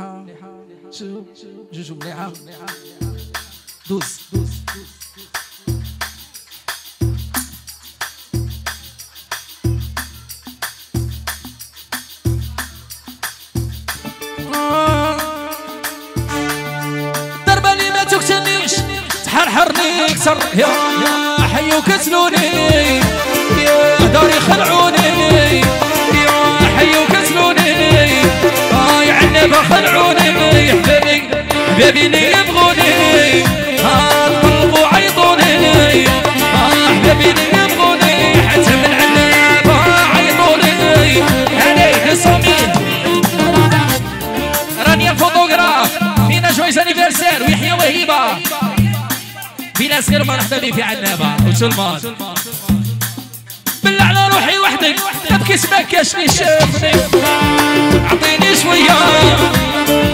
مليحة دوز دوز ضربة اللي ما تقتلنيش تحرحرني كسر يا حي وكتلوني يا داري خلعوني حبابي حبابي اللي يبغوني. آه طلبوا عيطوني. آه حبابي اللي يبغوني. حتى من عنبة عيطوني. عليه صميم راني الفوتوغراف. فينا جويز أنيفرسير. ويحيى وهيبة. فينا صغير مرحبا بي في عنابه وسلمان. روحي وحدي تبكي سماك كاش لي شافني أعطيني شوية.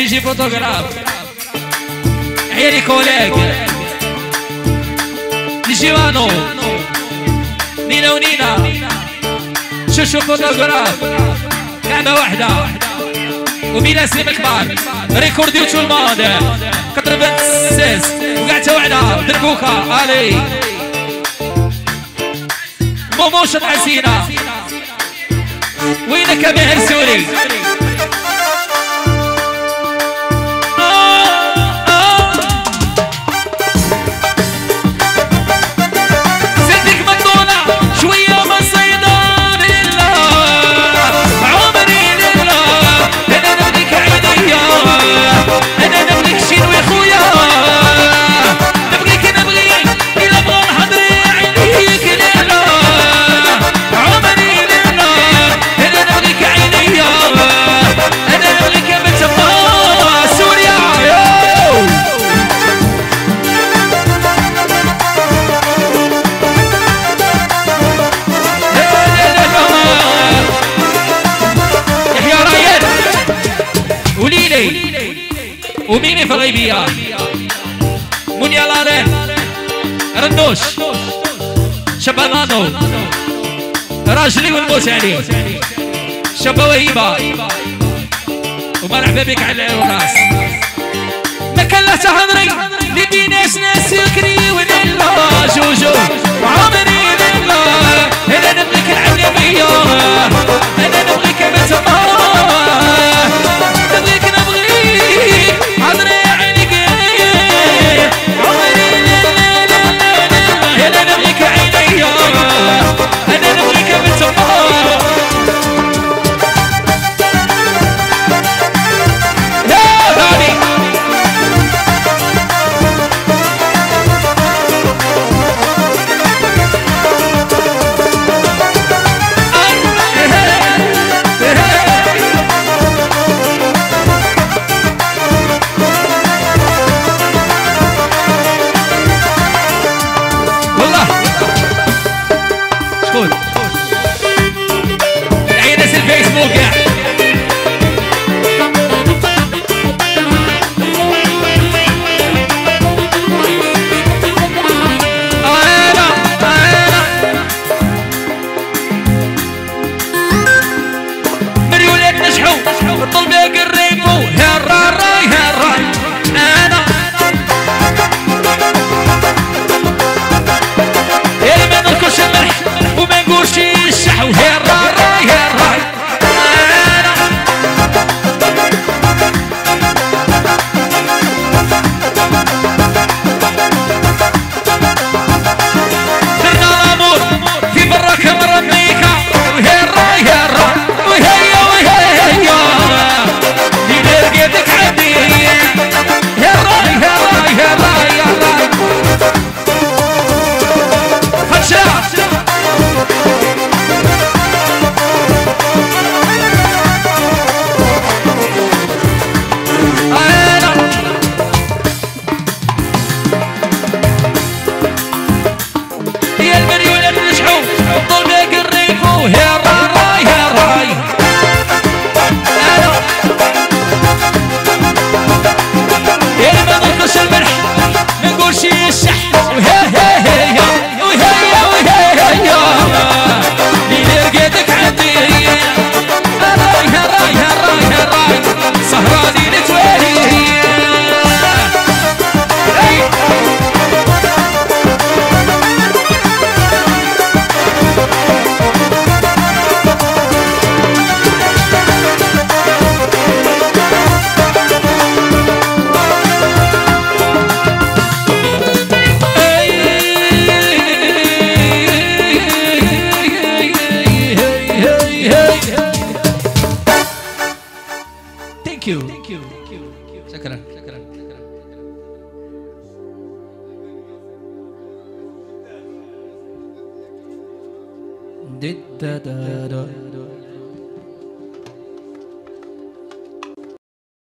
أجي جي فوتوغراف عيالي كولاك نجيوانو نينا ونينا شوشو فوتوغراف لعبة واحدة وبينا سليم كبار ريكورديو تشو الماضي 86 وقعت وعدة دربوكا علي موموشن حسينة وينك يا سوري وميني في الغيبية منيا لالين رندوش. شبانانو راجلي والموسعلي شبا وهيبة. ومرحبا بك على الراس. ما كان له تهضري لدي ناس سكري ونلا جوجو. وعمري شكرا. شكرا دا